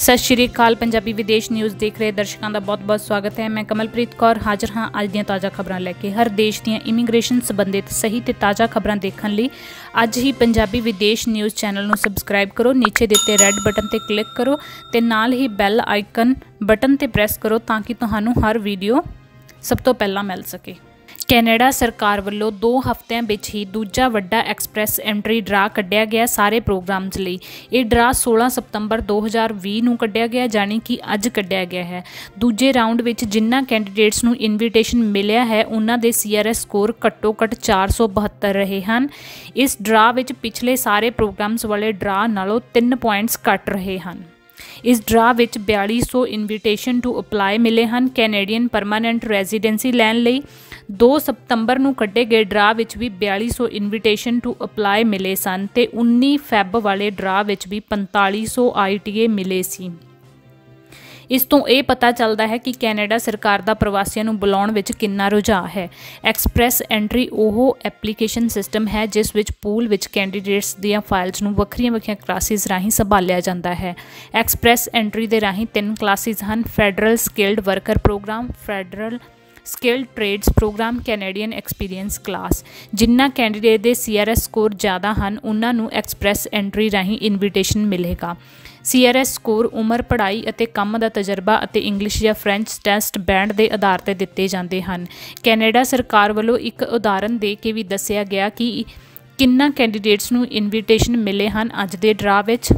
ਸਤਿ ਸ਼੍ਰੀ ਅਕਾਲ, ਪੰਜਾਬੀ ਵਿਦੇਸ਼ ਨਿਊਜ਼ ਦੇਖ ਰਹੇ ਦਰਸ਼ਕਾਂ ਦਾ ਬਹੁਤ-ਬਹੁਤ ਸਵਾਗਤ ਹੈ। ਮੈਂ ਕਮਲਪ੍ਰੀਤ ਕੌਰ ਹਾਜ਼ਰ ਹਾਂ ਅੱਜ ਦੀਆਂ ਤਾਜ਼ਾ ਖਬਰਾਂ ਲੈ ਕੇ। ਹਰ ਦੇਸ਼ ਦੀਆਂ ਇਮੀਗ੍ਰੇਸ਼ਨ ਸੰਬੰਧਿਤ ਸਹੀ ਤੇ ਤਾਜ਼ਾ ਖਬਰਾਂ ਦੇਖਣ ਲਈ ਅੱਜ ਹੀ ਪੰਜਾਬੀ ਵਿਦੇਸ਼ ਨਿਊਜ਼ ਚੈਨਲ ਨੂੰ ਸਬਸਕ੍ਰਾਈਬ ਕਰੋ, ਨੀਚੇ ਦਿੱਤੇ ਰੈੱਡ ਬਟਨ ਤੇ ਕਲਿੱਕ ਕਰੋ ਤੇ ਨਾਲ ਹੀ ਬੈਲ ਆਈਕਨ ਬਟਨ ਤੇ ਪ੍ਰੈਸ ਕਰੋ ਤਾਂ ਕਿ ਤੁਹਾਨੂੰ ਹਰ ਵੀਡੀਓ ਸਭ ਤੋਂ ਪਹਿਲਾਂ ਮਿਲ ਸਕੇ। ਕੈਨੇਡਾ ਸਰਕਾਰ ਵੱਲੋਂ 2 ਹਫ਼ਤਿਆਂ ਵਿੱਚ ਹੀ ਦੂਜਾ ਵੱਡਾ ਐਕਸਪ੍ਰੈਸ ਐਂਟਰੀ ਡਰਾ ਕੱਢਿਆ ਗਿਆ ਸਾਰੇ ਪ੍ਰੋਗਰਾਮਸ ਲਈ। ਇਹ ਡਰਾ 16 ਸਤੰਬਰ 2020 ਨੂੰ ਕੱਢਿਆ ਗਿਆ ਜਾਨੀ ਕਿ ਅੱਜ ਕੱਢਿਆ ਗਿਆ ਹੈ। ਦੂਜੇ ਰਾਉਂਡ ਵਿੱਚ ਜਿਨ੍ਹਾਂ ਕੈਂਡੀਡੇਟਸ ਨੂੰ ਇਨਵੀਟੇਸ਼ਨ ਮਿਲਿਆ ਹੈ, ਉਹਨਾਂ ਦੇ ਸੀਆਰਐਸ ਸਕੋਰ ਘੱਟੋ ਘੱਟ 472 ਰਹੇ ਹਨ। ਇਸ ਡਰਾ ਵਿੱਚ ਪਿਛਲੇ ਸਾਰੇ ਪ੍ਰੋਗਰਾਮਸ ਵਾਲੇ ਡਰਾ ਨਾਲੋਂ 3 ਪੁਆਇੰਟਸ ਘੱਟ ਰਹੇ ਹਨ। ਇਸ ਡਰਾ ਵਿੱਚ 4200 ਇਨਵੀਟੇਸ਼ਨ ਟੂ ਅਪਲਾਈ ਮਿਲੇ ਹਨ। ਕੈਨੇਡੀਅਨ ਪਰਮਾਨੈਂਟ ਰੈਜ਼ੀਡੈਂਸੀ ਲੈਣ ਲਈ 2 ਸਤੰਬਰ ਨੂੰ ਕੱਢੇ ਗਏ ਡਰਾ ਵਿੱਚ ਵੀ 4200 ਇਨਵੀਟੇਸ਼ਨ ਟੂ ਅਪਲਾਈ ਮਿਲੇ ਸਨ ਤੇ 19 ਫੈਬ ਵਾਲੇ ਡਰਾ ਵਿੱਚ ਵੀ 4500 ਆਈਟੀਏ ਮਿਲੇ ਸੀ। ਇਸ ਤੋਂ ਇਹ ਪਤਾ ਚੱਲਦਾ ਹੈ ਕਿ ਕੈਨੇਡਾ ਸਰਕਾਰ ਦਾ ਪ੍ਰਵਾਸੀਆਂ ਨੂੰ ਬੁਲਾਉਣ ਵਿੱਚ ਕਿੰਨਾ ਰੁਝਾਅ ਹੈ। ਐਕਸਪ੍ਰੈਸ ਐਂਟਰੀ ਉਹ ਐਪਲੀਕੇਸ਼ਨ ਸਿਸਟਮ ਹੈ ਜਿਸ ਵਿੱਚ ਪੂਲ ਵਿੱਚ ਕੈਂਡੀਡੇਟਸ ਦੀਆਂ ਫਾਈਲਸ ਨੂੰ ਵੱਖਰੀਆਂ-ਵੱਖਰੀਆਂ ਕਲਾਸਿਸ ਰਾਹੀਂ ਸੰਭਾਲਿਆ ਜਾਂਦਾ ਹੈ। ਐਕਸਪ੍ਰੈਸ ਐਂਟਰੀ ਦੇ ਰਾਹੀਂ ਤਿੰਨ ਕਲਾਸਿਸ ਹਨ, federal skilled worker program, federal skill trades program Canadian experience class ਜਿਨ੍ਹਾਂ ਕੈਂਡੀਡੇਟ ਦੇ ਸੀਆਰਐਸ ਸਕੋਰ ਜ਼ਿਆਦਾ ਹਨ, ਉਹਨਾਂ ਨੂੰ ਐਕਸਪ੍ਰੈਸ ਐਂਟਰੀ ਰਾਹੀਂ ਇਨਵੀਟੇਸ਼ਨ ਮਿਲੇਗਾ। ਸੀਆਰਐਸ ਸਕੋਰ ਉਮਰ, ਪੜ੍ਹਾਈ ਅਤੇ ਕੰਮ ਦਾ ਤਜਰਬਾ ਅਤੇ ਇੰਗਲਿਸ਼ ਜਾਂ ਫ੍ਰੈਂਚ ਟੈਸਟ ਬੈਂਡ ਦੇ ਆਧਾਰ ਤੇ ਦਿੱਤੇ ਜਾਂਦੇ ਹਨ। ਕੈਨੇਡਾ ਸਰਕਾਰ ਵੱਲੋਂ ਇੱਕ ਉਦਾਹਰਨ ਦੇ ਕੇ ਵੀ ਦੱਸਿਆ ਗਿਆ ਕਿ ਕਿੰਨਾ ਕੈਂਡੀਡੇਟਸ ਨੂੰ ਇਨਵੀਟੇਸ਼ਨ ਮਿਲੇ ਹਨ ਅੱਜ ਦੇ ਡਰਾ ਵਿੱਚ।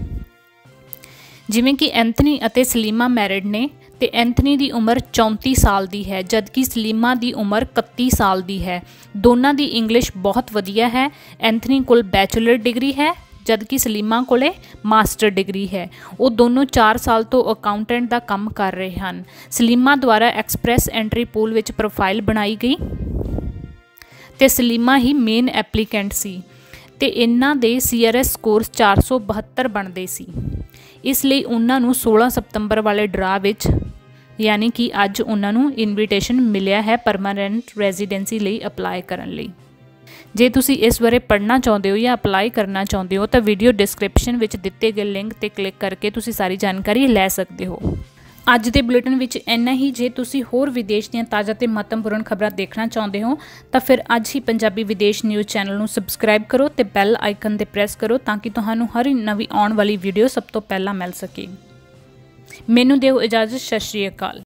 ਜਿਵੇਂ ਕਿ ਐਂਥਨੀ ਅਤੇ ਸਲੀਮਾ ਮੈਰਿਡ ਨੇ ਤੇ ਐਂਥਨੀ ਦੀ ਉਮਰ 34 ਸਾਲ ਦੀ ਹੈ, ਜਦਕਿ ਸਲੀਮਾ ਦੀ ਉਮਰ 31 ਸਾਲ ਦੀ ਹੈ। ਦੋਨਾਂ ਦੀ ਇੰਗਲਿਸ਼ ਬਹੁਤ ਵਧੀਆ ਹੈ। ਐਂਥਨੀ ਕੋਲ ਬੈਚਲਰ ਡਿਗਰੀ ਹੈ, ਜਦਕਿ ਸਲੀਮਾ ਕੋਲੇ ਮਾਸਟਰ ਡਿਗਰੀ ਹੈ। ਉਹ ਦੋਨੋਂ 4 ਸਾਲ ਤੋਂ ਅਕਾਊਂਟੈਂਟ ਦਾ ਕੰਮ ਕਰ ਰਹੇ ਹਨ। ਸਲੀਮਾ ਦੁਆਰਾ ਐਕਸਪ੍ਰੈਸ ਐਂਟਰੀ ਪੂਲ ਵਿੱਚ ਪ੍ਰੋਫਾਈਲ ਬਣਾਈ ਗਈ ਤੇ ਸਲੀਮਾ ਹੀ ਮੇਨ ਐਪਲੀਕੈਂਟ ਸੀ ਤੇ ਇਹਨਾਂ ਦੇ ਸੀਆਰਐਸ ਸਕੋਰਸ 472 ਬਣਦੇ ਸੀ। ਇਸ ਲਈ ਉਹਨਾਂ ਨੂੰ 16 ਸਤੰਬਰ ਵਾਲੇ ਡਰਾ ਵਿੱਚ ਯਾਨੀ ਕਿ ਅੱਜ ਉਹਨਾਂ ਨੂੰ ਇਨਵੀਟੇਸ਼ਨ ਮਿਲਿਆ ਹੈ ਪਰਮਾਨੈਂਟ ਰੈਜ਼ੀਡੈਂਸੀ ਲਈ ਅਪਲਾਈ ਕਰਨ ਲਈ। ਜੇ ਤੁਸੀਂ ਇਸ ਬਾਰੇ ਪੜ੍ਹਨਾ ਚਾਹੁੰਦੇ ਹੋ ਜਾਂ ਅਪਲਾਈ ਕਰਨਾ ਚਾਹੁੰਦੇ ਹੋ ਤਾਂ ਵੀਡੀਓ ਡਿਸਕ੍ਰਿਪਸ਼ਨ ਵਿੱਚ ਦਿੱਤੇ ਗਏ ਲਿੰਕ ਤੇ ਕਲਿੱਕ ਕਰਕੇ ਤੁਸੀਂ ਸਾਰੀ ਜਾਣਕਾਰੀ ਲੈ ਸਕਦੇ ਹੋ। ਅੱਜ ਦੇ ਬੁਲੇਟਿਨ ਵਿੱਚ ਇੰਨਾ ਹੀ। ਜੇ ਤੁਸੀਂ ਹੋਰ ਵਿਦੇਸ਼ ਦੀਆਂ ਤਾਜ਼ਾ ਤੇ ਮਹੱਤਵਪੂਰਨ ਖਬਰਾਂ ਦੇਖਣਾ ਚਾਹੁੰਦੇ ਹੋ ਤਾਂ ਫਿਰ ਅੱਜ ਹੀ ਪੰਜਾਬੀ ਵਿਦੇਸ਼ ਨਿਊਜ਼ ਚੈਨਲ ਨੂੰ ਸਬਸਕ੍ਰਾਈਬ ਕਰੋ ਤੇ ਬੈਲ ਆਈਕਨ ਤੇ ਪ੍ਰੈਸ ਕਰੋ ਤਾਂ ਕਿ ਤੁਹਾਨੂੰ ਹਰ ਨਵੀਂ ਆਉਣ ਵਾਲੀ ਵੀਡੀਓ ਸਭ ਤੋਂ ਪਹਿਲਾਂ ਮਿਲ ਸਕੇ। ਮੈਨੂੰ ਦਿਓ ਇਜਾਜ਼ਤ ਸਤਿ ਸ਼੍ਰੀ ਅਕਾਲ।